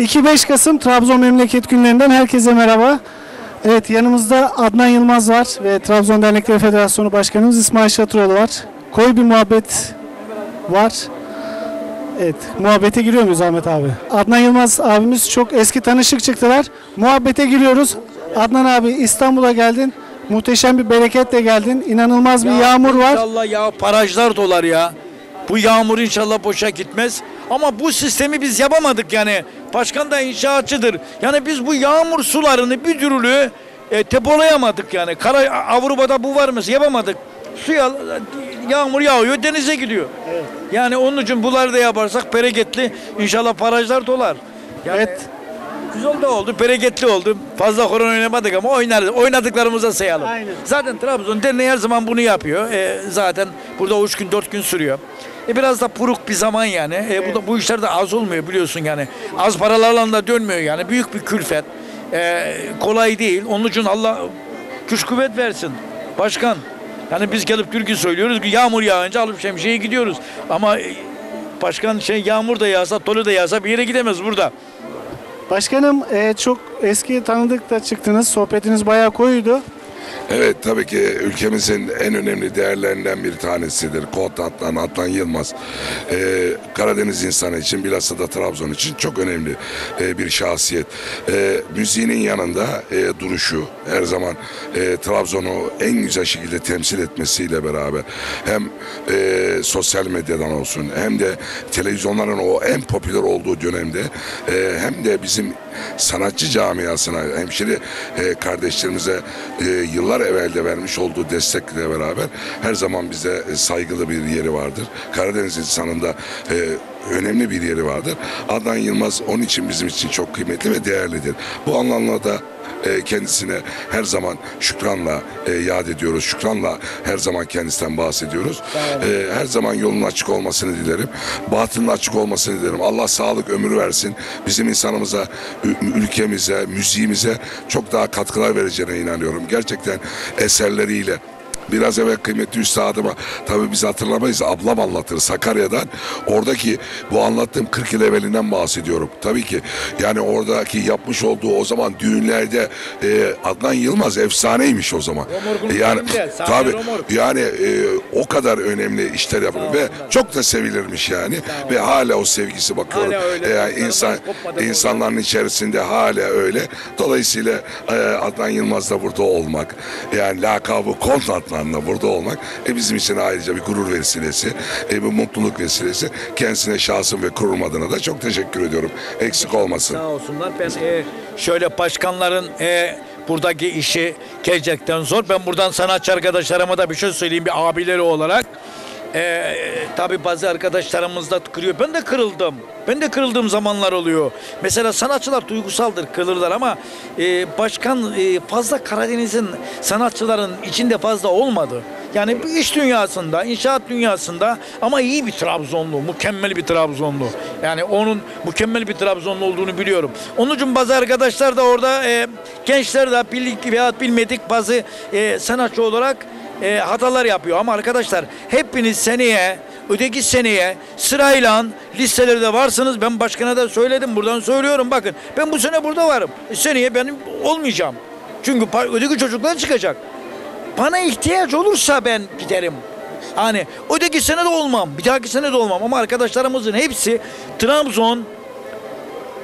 2-5 Kasım Trabzon Memleket Günlerinden herkese merhaba. Evet yanımızda Adnan Yılmaz var ve Trabzon Dernekleri Federasyonu Başkanımız İsmail Şatıroğlu var. Koy bir muhabbet var. Evet muhabbete giriyor muyuz Ahmet abi? Adnan Yılmaz abimiz çok eski tanışık çıktılar. Muhabbete giriyoruz. Adnan abi İstanbul'a geldin. Muhteşem bir bereketle geldin. İnanılmaz bir yağmur var. İnşallah ya barajlar dolar ya. Bu yağmur inşallah boşa gitmez. Ama bu sistemi biz yapamadık yani. Başkan da inşaatçıdır. Yani biz bu yağmur sularını bir türlü e, depolayamadık yani. Kara Avrupa'da bu var mı? Yapamadık. Suya yağmur yağıyor denize gidiyor. Yani onun için bunları da yaparsak bereketli inşallah barajlar dolar. Yani Evet. Güzel de oldu, bereketli oldu. Fazla horon oynamadık ama oynarız. Oynadıklarımıza sayalım. Aynen. Zaten Trabzon Derneği her zaman bunu yapıyor. E, zaten burada 3 gün 4 gün sürüyor. E, biraz da puruk bir zaman yani. E, bu, da, bu işler de az olmuyor biliyorsun yani. Az paralarla da dönmüyor yani. Büyük bir külfet. E, kolay değil. Onun için Allah güç kuvvet versin. Başkan. Yani biz gelip türkü söylüyoruz ki yağmur yağınca alıp şemsiyeyi gidiyoruz. Ama e, başkan şey yağmur da yağsa, tolu da yağsa bir yere gidemez burada. Başkanım e, çok eski tanıdık da çıktınız. Sohbetiniz bayağı koyuydu. Evet tabii ki ülkemizin en önemli değerlerinden bir tanesidir. Kod Atlan, Atlan Yılmaz. Ee, Karadeniz insanı için bilhassa da Trabzon için çok önemli e, bir şahsiyet. Ee, müziğinin yanında e, duruşu her zaman e, Trabzon'u en güzel şekilde temsil etmesiyle beraber hem e, sosyal medyadan olsun hem de televizyonların o en popüler olduğu dönemde e, hem de bizim sanatçı camiasına, hemşire e, kardeşlerimize e, yıllar evvelde vermiş olduğu destekle beraber her zaman bize e, saygılı bir yeri vardır. Karadeniz insanında e, önemli bir yeri vardır. Adnan Yılmaz onun için bizim için çok kıymetli ve değerlidir. Bu anlamda da e, kendisine her zaman şükranla e, yad ediyoruz. Şükranla her zaman kendisinden bahsediyoruz. E, her zaman yolun açık olmasını dilerim. Batının açık olmasını dilerim. Allah sağlık ömür versin. Bizim insanımıza, ülkemize, müziğimize çok daha katkılar vereceğine inanıyorum. Gerçekten eserleriyle Biraz evvel kıymetli üstadıma tabii biz hatırlamayız ablam anlatır Sakarya'dan oradaki bu anlattığım 40 yıl evvelinden bahsediyorum. Tabii ki yani oradaki yapmış olduğu o zaman düğünlerde e, Adnan Yılmaz efsaneymiş o zaman. Romork'un Yani tabii yani e, o kadar önemli işler yapıyor ve çok da sevilirmiş yani ve hala o sevgisi bakıyorum. Hala. E, yani insan insanların içerisinde hala öyle. Dolayısıyla e, Adnan Yılmaz'la burada olmak yani lakabı Kont Adnan'la burada olmak e, bizim için ayrıca bir gurur vesilesi, e, bir mutluluk vesilesi. Kendisine şahsım ve kurum adına da çok teşekkür ediyorum. Eksik olmasın. Sağ olsunlar. Ben e, şöyle başkanların e, buradaki işi gerçekten zor. Ben buradan sanatçı arkadaşlarıma da bir şey söyleyeyim bir abileri olarak. E, tabii bazı arkadaşlarımız da kırıyor. Ben de kırıldım. Ben de kırıldığım zamanlar oluyor. Mesela sanatçılar duygusaldır, kırılırlar ama e, başkan e, fazla Karadeniz'in sanatçıların içinde fazla olmadı. Yani iş dünyasında, inşaat dünyasında ama iyi bir Trabzonlu, mükemmel bir Trabzonlu. Yani onun mükemmel bir Trabzonlu olduğunu biliyorum. Onun için bazı arkadaşlar da orada e, gençler de bildik veya bilmedik bazı e, sanatçı olarak e, hatalar yapıyor. Ama arkadaşlar hepiniz seneye öteki seneye sırayla listelerde varsınız. Ben başkana da söyledim buradan söylüyorum bakın. Ben bu sene burada varım. E, seneye benim olmayacağım. Çünkü öteki çocuklar çıkacak. Bana ihtiyaç olursa ben giderim. Hani öteki sene de olmam, bir dahaki sene de olmam ama arkadaşlarımızın hepsi Trabzon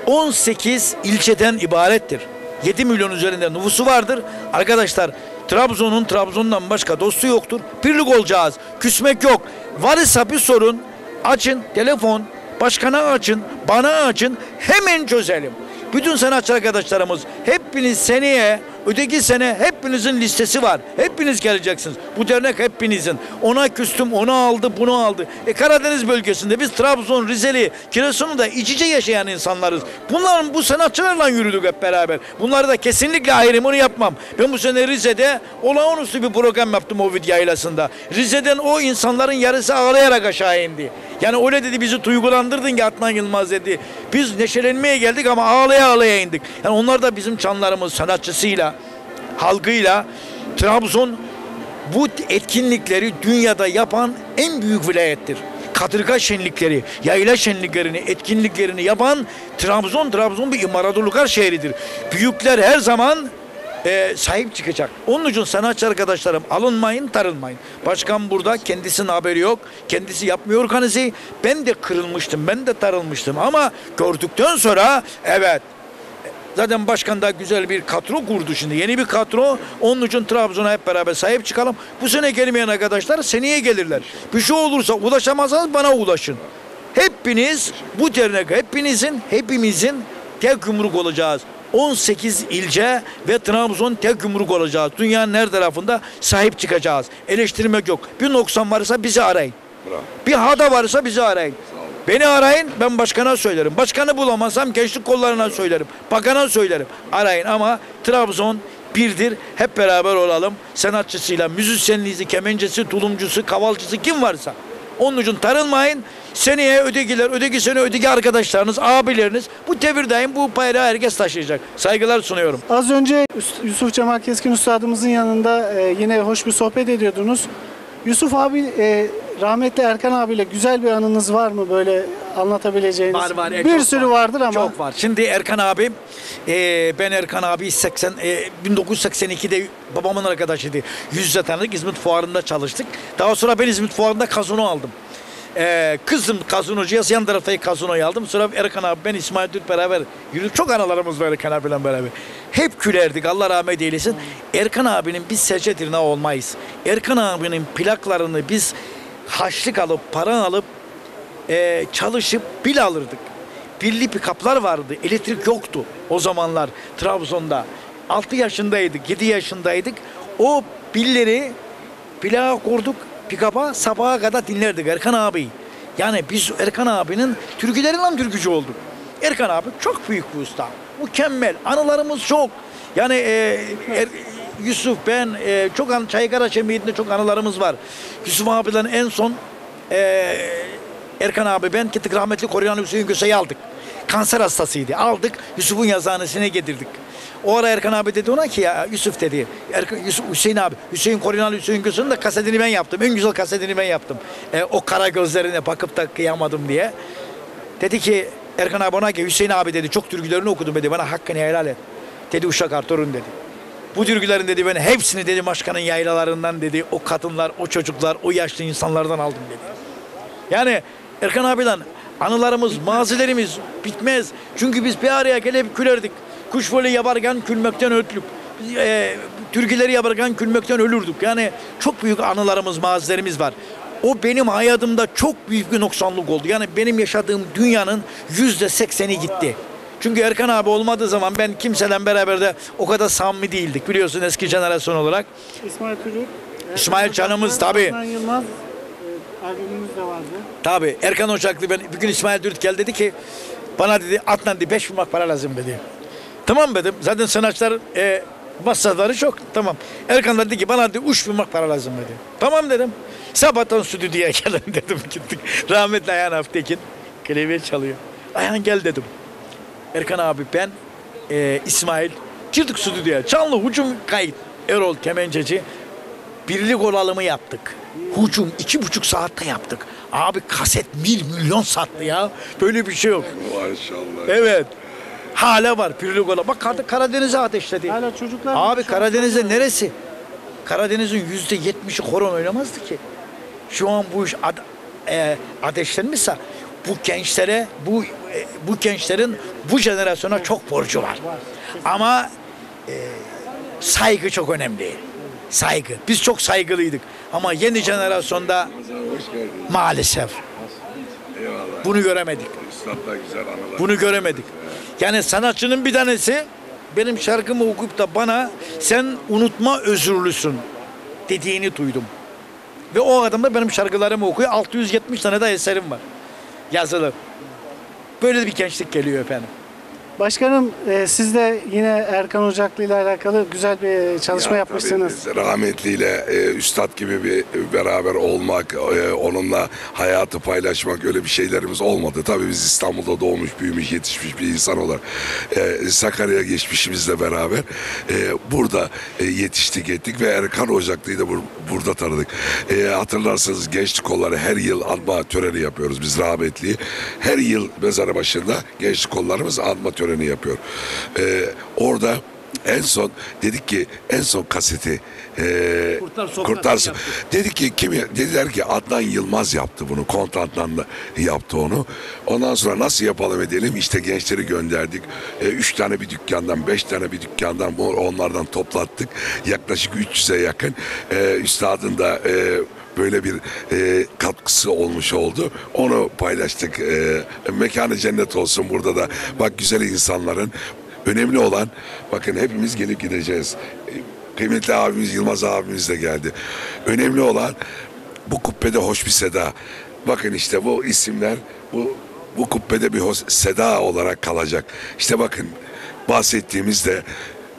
18 ilçeden ibarettir. 7 milyon üzerinde nüfusu vardır. Arkadaşlar Trabzon'un Trabzon'dan başka dostu yoktur. Birlik olacağız. Küsmek yok. Varsa bir sorun açın telefon başkana açın bana açın hemen çözelim. Bütün sanatçı arkadaşlarımız hepiniz seneye öteki sene hepinizin listesi var. Hepiniz geleceksiniz. Bu dernek hepinizin. Ona küstüm, onu aldı, bunu aldı. E Karadeniz bölgesinde biz Trabzon, Rizeli, Giresun'da iç içe yaşayan insanlarız. Bunların bu sanatçılarla yürüdük hep beraber. Bunları da kesinlikle ayrımını yapmam. Ben bu sene Rize'de olağanüstü bir program yaptım Ovid yaylasında. Rize'den o insanların yarısı ağlayarak aşağı indi. Yani öyle dedi bizi duygulandırdın ki Adnan Yılmaz dedi. Biz neşelenmeye geldik ama ağlaya ağlaya indik. Yani onlar da bizim çanlarımız sanatçısıyla, halkıyla Trabzon bu etkinlikleri dünyada yapan en büyük vilayettir. kadırga şenlikleri, yayla şenliklerini, etkinliklerini yapan Trabzon, Trabzon bir imparatorluklar şehridir. Büyükler her zaman e, sahip çıkacak. Onun için sanatçı arkadaşlarım alınmayın, tarılmayın. Başkan burada kendisinin haberi yok. Kendisi yapmıyor organizeyi. Ben de kırılmıştım, ben de tarılmıştım ama gördükten sonra evet Zaten başkan da güzel bir kadro kurdu şimdi. Yeni bir kadro. Onun için Trabzon'a hep beraber sahip çıkalım. Bu sene gelmeyen arkadaşlar seneye gelirler. Bir şey olursa ulaşamazsanız bana ulaşın. Hepiniz bu dernek hepinizin hepimizin tek yumruk olacağız. 18 ilçe ve Trabzon tek yumruk olacağız. Dünyanın her tarafında sahip çıkacağız. Eleştirmek yok. Bir noksan varsa bizi arayın. Bravo. Bir hata varsa bizi arayın. Beni arayın ben başkana söylerim. Başkanı bulamazsam gençlik kollarına söylerim. Bakana söylerim. Arayın ama Trabzon birdir. Hep beraber olalım. Sanatçısıyla, müzisyenliği, kemencesi, tulumcusu, kavalcısı kim varsa. Onun için tarılmayın. Seneye ötekiler, öteki sene öteki arkadaşlarınız, abileriniz bu devirdeyim bu bayrağı herkes taşıyacak. Saygılar sunuyorum. Az önce Yusuf Cemal Keskin Üstadımızın yanında e, yine hoş bir sohbet ediyordunuz. Yusuf abi, e, rahmetli Erkan abiyle güzel bir anınız var mı böyle anlatabileceğiniz? Var var. e, bir çok sürü var. vardır ama. Çok var. Şimdi Erkan abim, e, ben Erkan abi 80, e, 1982'de babamın arkadaşıydı. Yüz yüze tanıdık. İzmit Fuarı'nda çalıştık. Daha sonra ben İzmit Fuarı'nda kazino aldım. E, kızım kazinocuya yan taraftaki kazinoyu aldım. Sonra Erkan abi ben İsmail Türk beraber yürüdük. Çok analarımız var Erkan abiyle beraber. Hep gülerdik Allah rahmet eylesin. Erkan abinin biz serçe tırnağı olmayız. Erkan abinin plaklarını biz haçlık alıp para alıp e, çalışıp bil alırdık. Pilli pikaplar vardı. Elektrik yoktu o zamanlar Trabzon'da. 6 yaşındaydık, 7 yaşındaydık. O pilleri plağa kurduk pikapa sabaha kadar dinlerdik Erkan abi. Yani biz Erkan abinin türkülerinden türkücü olduk. Erkan abi çok büyük bir usta. Mükemmel. Anılarımız çok. Yani e, Er- Yusuf ben e, çok an Çaykara Cemiyeti'nde çok anılarımız var. Yusuf abiden en son e, Erkan abi ben gittik rahmetli Koryan Hüseyin Göse'yi aldık. Kanser hastasıydı. Aldık Yusuf'un yazıhanesine getirdik. O ara Erkan abi dedi ona ki ya Yusuf dedi. Erkan, Yusuf, Hüseyin abi. Hüseyin Koryan Hüseyin Göse'nin de kasetini ben yaptım. En güzel kasetini ben yaptım. E, o kara gözlerine bakıp da kıyamadım diye. Dedi ki Erkan abi ona ki Hüseyin abi dedi çok türkülerini okudum dedi bana hakkını helal et. Dedi uşak Artorun dedi. Bu türkülerin dedi ben hepsini dedi başkanın yaylalarından dedi o kadınlar, o çocuklar, o yaşlı insanlardan aldım dedi. Yani Erkan abiden anılarımız, mazilerimiz bitmez. Çünkü biz bir araya gelip gülerdik. Kuş böyle yaparken gülmekten. Biz, e, türküleri yaparken gülmekten ölürdük. Yani çok büyük anılarımız, mazilerimiz var. O benim hayatımda çok büyük bir noksanlık oldu. Yani benim yaşadığım dünyanın yüzde sekseni gitti. Çünkü Erkan abi olmadığı zaman ben kimseden beraber de o kadar samimi değildik biliyorsun eski jenerasyon olarak. İsmail Türük. İsmail canımız, tabii. Yılmaz. E, albümümüz de vardı. Tabii Erkan Ocaklı ben bir gün İsmail Dürt geldi dedi ki bana dedi Adnan dedi 5 bin para lazım dedi. Tamam dedim. Zaten sanatçılar e, masrafları çok. Tamam. Erkan dedi ki bana dedi 3 bin para lazım dedi. Tamam dedim. Sabahtan stüdyoya gelin dedim gittik. Rahmetli Ayhan Aftekin klavye çalıyor. Ayhan gel dedim. Erkan abi ben e, İsmail girdik stüdyoya. Canlı hücum kayıt. Erol Kemenceci birlik olalımı yaptık. Hucum iki buçuk saatte yaptık. Abi kaset bir milyon sattı ya. Böyle bir şey yok. Maşallah. Evet. Hala var birlik olalım. Bak Kar- Karadeniz'e ateşledi. Hala çocuklar... Abi Karadeniz'de neresi? Karadeniz'in yüzde yetmişi horon oynamazdı ki. Şu an bu iş ad, e, ateşlenmişse bu gençlere, bu bu gençlerin bu jenerasyona çok borcu var. Ama e, saygı çok önemli. Saygı. Biz çok saygılıydık. Ama yeni jenerasyonda maalesef bunu göremedik. Bunu göremedik. Yani sanatçının bir tanesi benim şarkımı okuyup da bana sen unutma özürlüsün dediğini duydum. Ve o adam da benim şarkılarımı okuyor. 670 tane de eserim var. Yazılı. Böyle bir gençlik geliyor efendim. Başkanım e, siz de yine Erkan Ocaklı ile alakalı güzel bir çalışma Ya yapmışsınız. tabii rahmetliyle e, üstad gibi bir beraber olmak, e, onunla hayatı paylaşmak öyle bir şeylerimiz olmadı. Tabii biz İstanbul'da doğmuş, büyümüş, yetişmiş bir insan olarak e, Sakarya geçmişimizle beraber e, burada e, yetiştik ettik ve Erkan Ocaklı'yı da bur- burada tanıdık. E, hatırlarsanız gençlik kolları her yıl anma töreni yapıyoruz biz rahmetliyi. Her yıl mezarı başında gençlik kollarımız anma töreni yapıyor. E, orada en son dedik ki en son kaseti e, Kurtlar Kurtlar yaptık. Dedik ki kim dediler ki Adnan Yılmaz yaptı bunu. Kont Adnan da yaptı onu. Ondan sonra nasıl yapalım edelim işte gençleri gönderdik. E, üç tane bir dükkandan, beş tane bir dükkandan onlardan toplattık. Yaklaşık 300'e yakın. E, üstadın da e, böyle bir e, katkısı olmuş oldu. Onu paylaştık. E, mekanı cennet olsun burada da. Bak güzel insanların önemli olan bakın hepimiz gelip gideceğiz. E, Kıymetli abimiz Yılmaz abimiz de geldi. Önemli olan bu kubbede hoş bir seda. Bakın işte bu isimler bu bu kubbede bir hoş, seda olarak kalacak. İşte bakın bahsettiğimiz de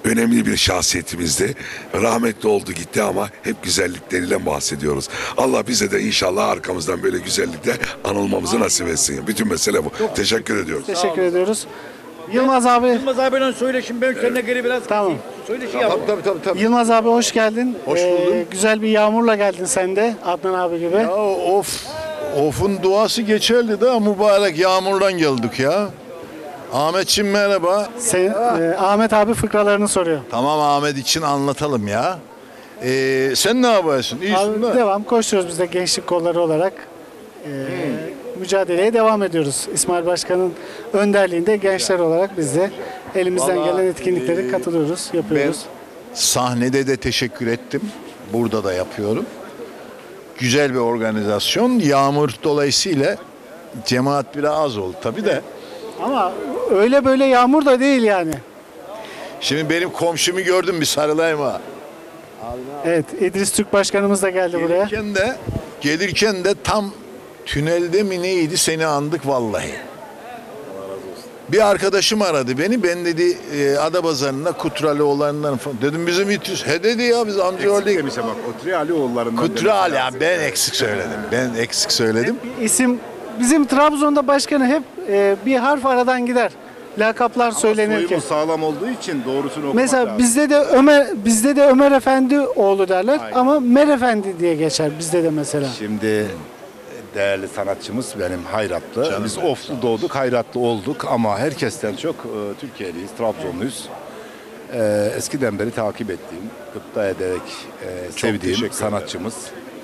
önemli bir şahsiyetimizdi. Rahmetli oldu gitti ama hep güzellikleriyle bahsediyoruz. Allah bize de inşallah arkamızdan böyle güzellikle anılmamızı nasip etsin. Bütün mesele bu. Teşekkür ediyorum. Teşekkür ediyoruz. Yılmaz abi, Yılmaz abiyle söyle şimdi ben seninle geri biraz Tamam. Söyle şey yap. Tabii tabii tabii. Yılmaz abi hoş geldin. Hoş Ee, buldum. güzel bir yağmurla geldin sen de Adnan abi gibi. Ya of. Of'un duası geçerli de mübarek yağmurdan geldik ya. Ahmetçim merhaba. Sen, e, Ahmet abi fıkralarını soruyor. Tamam Ahmet için anlatalım ya. Ee, sen ne yapıyorsun? İyisin Abi, de. devam koşuyoruz biz de gençlik kolları olarak. Ee, Mücadeleye devam ediyoruz. İsmail Başkan'ın önderliğinde gençler olarak biz de elimizden Vallahi, gelen etkinliklere e, katılıyoruz, Ben yapıyoruz. sahnede de teşekkür ettim. Burada da yapıyorum. Güzel bir organizasyon. Yağmur dolayısıyla cemaat biraz az oldu tabii de. Ama öyle böyle yağmur da değil yani. Şimdi benim komşumu gördüm bir sarılayım ha. Evet, İdris Türk Başkanımız da geldi buraya. Gelirken de gelirken de tam tünelde mi neydi seni andık vallahi. Bir arkadaşım aradı beni. Ben dedi e, Adapazarı'nda Kutralı oğullarından falan. Dedim bizim İTÜS. He dedi ya biz amca Eksik öyle. demişe bak. Otri Alioğullarından. Kutralı demesi ya lazım. ben eksik söyledim. Ben eksik söyledim. İsim bizim Trabzon'da başkanı hep e, bir harf aradan gider. Lakaplar söylenirken. Soyumu sağlam olduğu için doğrusunu okumak Mesela lazım. bizde de Ömer bizde de Ömer Efendi oğlu derler Aynen. ama Mer Efendi diye geçer bizde de mesela. Şimdi değerli sanatçımız benim Hayratlı. Canım Biz Oflu doğduk, Hayratlı olduk ama herkesten çok e, Türkiye'liyiz, Trabzonluyuz. E, eskiden beri takip ettiğim, gıpta ederek e, sevdiğim teşekkür sanatçımız.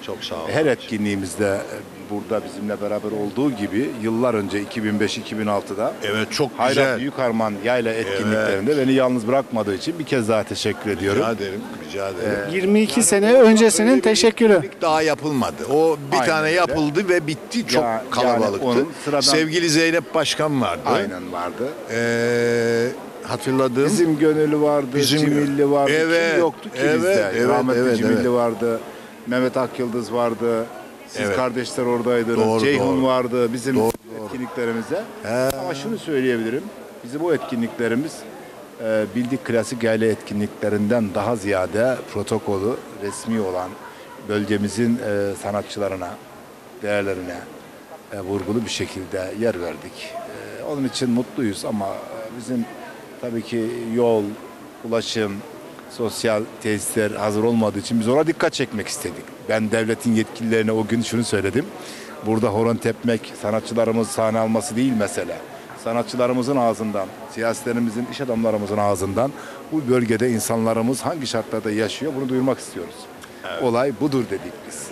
Çok sağ ol. Her etkinliğimizde burada bizimle beraber olduğu gibi yıllar önce 2005-2006'da Evet çok Hayrat güzel. Büyükharman yayla etkinliklerinde beni yalnız bırakmadığı için bir kez daha teşekkür ediyorum. Rica ederim. Rica ederim. 22 sene öncesinin bir teşekkürü. etkinlik Daha yapılmadı. O bir Aynen tane öyle. yapıldı ve bitti. Çok Ya- yani kalabalıktı. onun sıradan- Sevgili Zeynep Başkan vardı. Aynen vardı. Ee, hatırladığım. Bizim Gönüllü vardı, Bizim- Cimilli vardı. Evet, Kim yoktu ki evet, bizde? evet, Rahmetli evet, Cimilli evet. vardı. Mehmet Akyıldız vardı. Siz Evet. kardeşler oradaydınız. Doğru, Ceyhun doğru. vardı bizim Doğru, etkinliklerimize. Ama şunu söyleyebilirim. Bizim bu etkinliklerimiz e, bildik klasik yayla etkinliklerinden daha ziyade protokolü resmi olan bölgemizin e, sanatçılarına, değerlerine e, vurgulu bir şekilde yer verdik. E, onun için mutluyuz ama e, bizim tabii ki yol, ulaşım, sosyal tesisler hazır olmadığı için biz ona dikkat çekmek istedik. Ben devletin yetkililerine o gün şunu söyledim. Burada horon tepmek, sanatçılarımız sahne alması değil mesele. Sanatçılarımızın ağzından, siyasilerimizin, iş adamlarımızın ağzından bu bölgede insanlarımız hangi şartlarda yaşıyor bunu duyurmak istiyoruz. Olay budur dedik biz.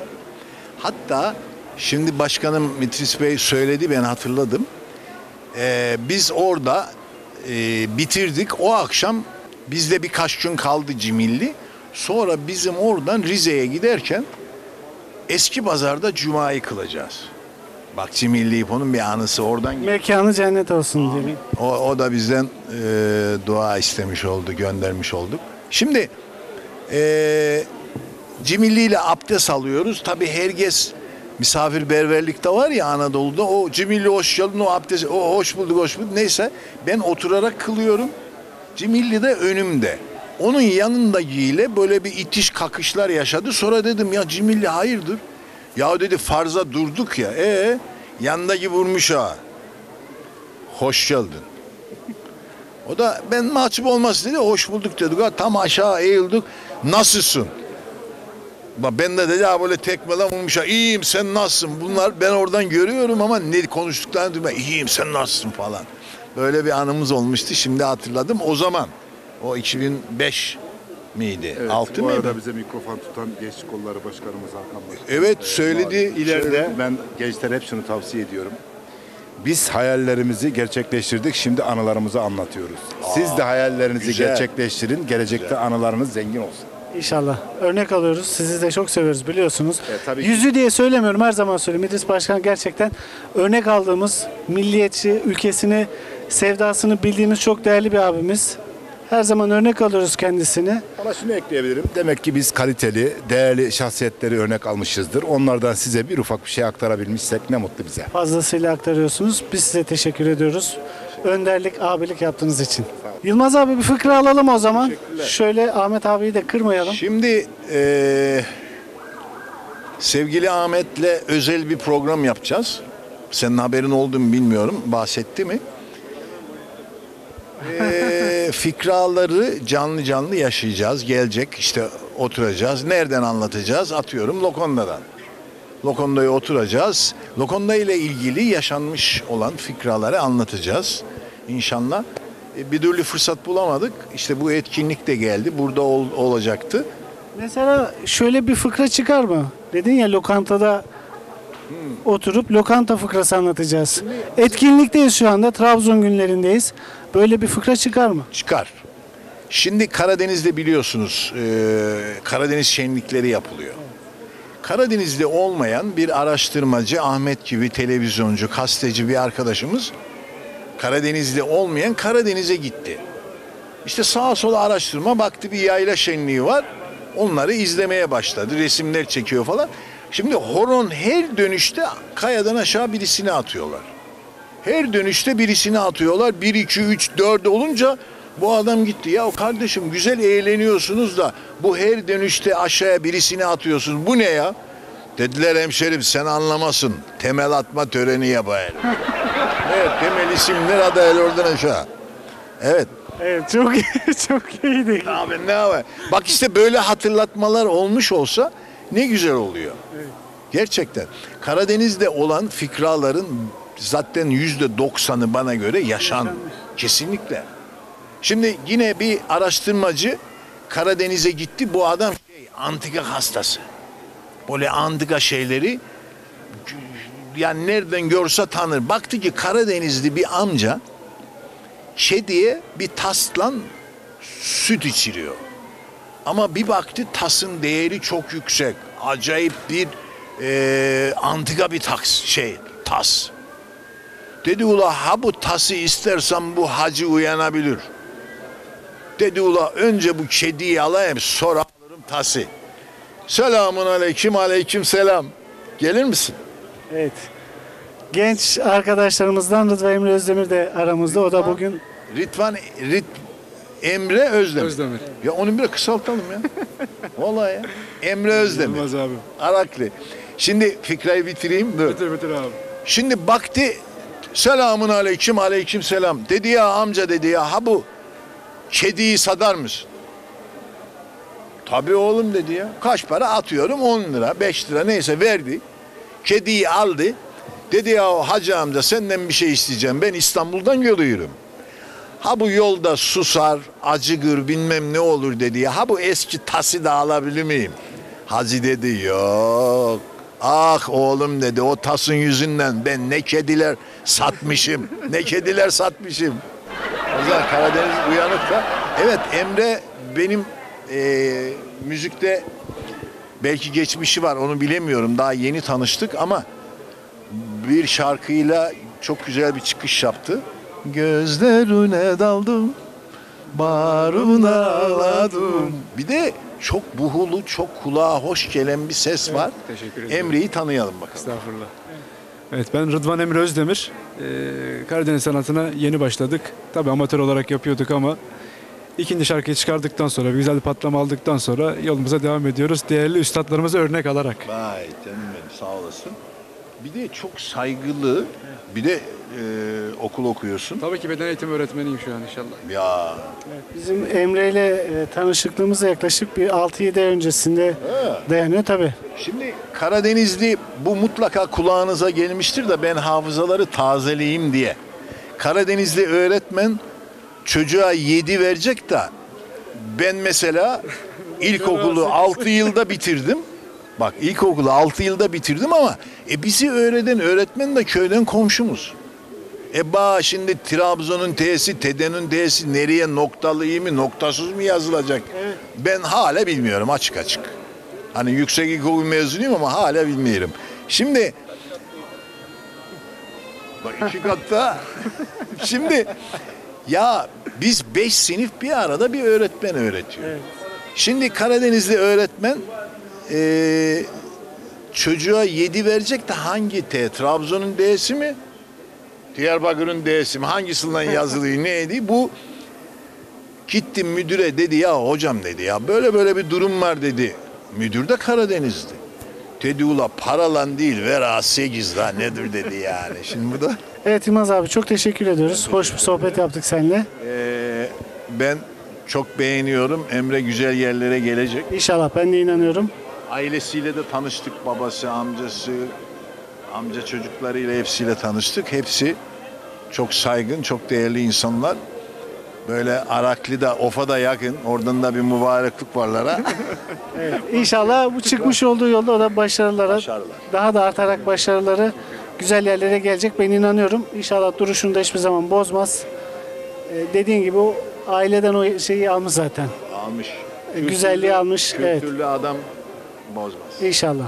Hatta şimdi Başkanım Mitris Bey söyledi ben hatırladım. Ee, biz orada e, bitirdik. O akşam bizde birkaç gün kaldı Cimilli. Sonra bizim oradan Rize'ye giderken eski pazarda Cuma'yı kılacağız. Bak Cimilli İpo'nun bir anısı oradan geliyor. Mekanı cennet olsun diyelim. O, o da bizden e, dua istemiş oldu, göndermiş olduk. Şimdi e, Cimilli ile abdest alıyoruz. Tabi herkes misafirperverlik de var ya Anadolu'da o cimilli hoş geldin o abdest o hoş bulduk hoş bulduk neyse ben oturarak kılıyorum. Cimilli de önümde. Onun yanındakiyle böyle bir itiş kakışlar yaşadı. Sonra dedim ya Cimilli hayırdır? Ya dedi farza durduk ya. E yandaki vurmuş ha. Hoş geldin. O da ben mahcup olmaz dedi. Hoş bulduk dedik. Ha, tam aşağı eğildik. Nasılsın? Ben de dedi böyle tekmeden vurmuş. İyiyim sen nasılsın? Bunlar ben oradan görüyorum ama ne konuştuklarını duymuyorum. İyiyim sen nasılsın falan. Böyle bir anımız olmuştu. Şimdi hatırladım. O zaman o 2005 miydi? Evet, 6 bu mıydı? arada bize mikrofon tutan Gençlik Kolları Başkanımız Hakan Başkan. Evet söyledi. İleride ben gençlere hep şunu tavsiye ediyorum. Biz hayallerimizi gerçekleştirdik, şimdi anılarımızı anlatıyoruz. Siz de hayallerinizi güzel. gerçekleştirin, gelecekte anılarınız zengin olsun. İnşallah. Örnek alıyoruz. Sizi de çok seviyoruz biliyorsunuz. Evet, tabii ki. Yüzü diye söylemiyorum her zaman söylüyorum. İdris Başkan gerçekten örnek aldığımız milliyetçi, ülkesini, sevdasını bildiğimiz çok değerli bir abimiz. Her zaman örnek alıyoruz kendisini. Ama şunu ekleyebilirim. Demek ki biz kaliteli, değerli şahsiyetleri örnek almışızdır. Onlardan size bir ufak bir şey aktarabilmişsek ne mutlu bize. Fazlasıyla aktarıyorsunuz. Biz size teşekkür ediyoruz. Önderlik, abilik yaptığınız için. Yılmaz abi bir fıkra alalım o zaman. Şöyle Ahmet abiyi de kırmayalım. Şimdi eee, sevgili Ahmet'le özel bir program yapacağız. Senin haberin oldu mu bilmiyorum. Bahsetti mi? Eee fikraları canlı canlı yaşayacağız. Gelecek işte oturacağız. Nereden anlatacağız? Atıyorum Lokonda'dan. Lokonda'ya oturacağız. Lokonda ile ilgili yaşanmış olan fikraları anlatacağız. İnşallah. E, bir türlü fırsat bulamadık. İşte bu etkinlik de geldi. Burada ol- olacaktı. Mesela şöyle bir fıkra çıkar mı? Dedin ya lokantada oturup lokanta fıkrası anlatacağız. Etkinlikteyiz şu anda. Trabzon günlerindeyiz. Böyle bir fıkra çıkar mı? Çıkar. Şimdi Karadeniz'de biliyorsunuz e, Karadeniz şenlikleri yapılıyor. Karadeniz'de olmayan bir araştırmacı Ahmet gibi televizyoncu, gazeteci bir arkadaşımız Karadeniz'de olmayan Karadeniz'e gitti. İşte sağa sola araştırma baktı bir yayla şenliği var. Onları izlemeye başladı. Resimler çekiyor falan. Şimdi horon her dönüşte kayadan aşağı birisini atıyorlar. Her dönüşte birisini atıyorlar. 1, 2, 3, 4 olunca bu adam gitti. Ya kardeşim güzel eğleniyorsunuz da bu her dönüşte aşağıya birisini atıyorsunuz. Bu ne ya? Dediler hemşerim sen anlamasın. Temel atma töreni yapayım. evet temel isimler adaylı oradan aşağı. Evet. Evet çok çok iyiydi. Abi ne abi? Bak işte böyle hatırlatmalar olmuş olsa ne güzel oluyor. Gerçekten. Karadeniz'de olan fikraların zaten yüzde doksanı bana göre yaşan. Kesinlikle. Şimdi yine bir araştırmacı Karadeniz'e gitti. Bu adam şey, antika hastası. Böyle antika şeyleri yani nereden görse tanır. Baktı ki Karadenizli bir amca kediye bir taslan süt içiriyor. Ama bir baktı tasın değeri çok yüksek. Acayip bir eee, antika bir taks şey tas. Dedi ula ha bu tası istersen bu hacı uyanabilir. Dedi ula önce bu kediyi alayım sonra alırım tası. Selamun aleyküm aleyküm selam. Gelir misin? Evet. Genç arkadaşlarımızdan Rıdvan Emre Özdemir de aramızda. O da bugün Ritvan Rit Emre Özdemir. Özdemir. Ya onu bir kısaltalım ya. Vallahi ya. Emre Özdemir. Yılmaz abi. Araklı. Şimdi fikrayı bitireyim. Dur. Bitir bitir abi. Şimdi baktı selamun aleyküm aleyküm selam. Dedi ya amca dedi ya ha bu kediyi sadar mısın? Tabii oğlum dedi ya. Kaç para atıyorum 10 lira 5 lira neyse verdi. Kediyi aldı. Dedi ya hacı amca senden bir şey isteyeceğim. Ben İstanbul'dan geliyorum. Ha bu yolda susar, acıgır bilmem ne olur dedi. Ha bu eski tası da alabilir miyim? Hacı dedi yok. Ah oğlum dedi o tasın yüzünden ben ne kediler satmışım. ne kediler satmışım. O zaman Karadeniz uyanık da. Evet Emre benim eee, müzikte belki geçmişi var onu bilemiyorum. Daha yeni tanıştık ama bir şarkıyla çok güzel bir çıkış yaptı. Gözlerine daldım, bağrına ağladım. Bir de çok buhulu, çok kulağa hoş gelen bir ses var. teşekkür ederim. Emre'yi tanıyalım bakalım. Estağfurullah. Evet ben Rıdvan Emre Özdemir. Ee, Karadeniz sanatına yeni başladık. Tabii amatör olarak yapıyorduk ama ikinci şarkıyı çıkardıktan sonra, bir güzel bir patlama aldıktan sonra yolumuza devam ediyoruz. Değerli üstadlarımıza örnek alarak. Vay canım benim sağ olasın. Bir de çok saygılı, bir de okul okuyorsun. Tabii ki beden eğitimi öğretmeniyim şu an inşallah. Ya Bizim Emre ile e, tanışıklığımız da yaklaşık bir 6-7 ay öncesinde dayanıyor tabii. Şimdi Karadenizli bu mutlaka kulağınıza gelmiştir de ben hafızaları tazeleyeyim diye. Karadenizli öğretmen çocuğa 7 verecek de ben mesela ilkokulu 6 yılda bitirdim. Bak ilkokulu 6 yılda bitirdim ama e bizi öğreten öğretmen de köyden komşumuz. E ba şimdi Trabzon'un T'si, Teden'in T'si nereye noktalı iyi mi noktasız mı yazılacak? Ben hala bilmiyorum açık açık. Hani yüksek ilkokul mezunuyum ama hala bilmiyorum. Şimdi bak iki katta şimdi ya biz beş sınıf bir arada bir öğretmen öğretiyor. Şimdi Karadenizli öğretmen eee, çocuğa yedi verecek de hangi T? Trabzon'un D'si mi? Diyarbakır'ın D'si mi? Hangisinden yazılıyor neydi? Bu Gittim müdüre dedi ya hocam dedi ya böyle böyle bir durum var dedi. Müdür de Karadeniz'di. Dedi ula paralan değil vera 8 daha nedir dedi yani. Şimdi bu da Evet Yılmaz abi çok teşekkür ediyoruz. Hoş bir sohbet yaptık seninle. eee, ben çok beğeniyorum. Emre güzel yerlere gelecek. İnşallah ben de inanıyorum. Ailesiyle de tanıştık. Babası, amcası, amca çocuklarıyla hepsiyle tanıştık. Hepsi çok saygın, çok değerli insanlar. Böyle Araklı'da, Ofa'da yakın. Oradan da bir mübareklik varlara. İnşallah bu çıkmış olduğu yolda o da başarılara, Başarılar. daha da artarak başarıları güzel yerlere gelecek. Ben inanıyorum. İnşallah duruşunu da hiçbir zaman bozmaz. Ee, dediğin gibi o aileden o şeyi almış zaten. almış. E, güzelliği almış, evet. Kültürlü adam bozmaz. İnşallah.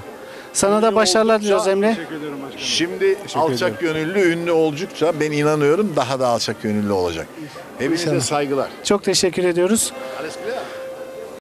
Sana da başarılar diliyoruz Emre. Teşekkür ederim başkanım. Şimdi alçak gönüllü, ünlü oldukça ben inanıyorum daha da alçak gönüllü olacak. Hepinize saygılar. Çok teşekkür ediyoruz.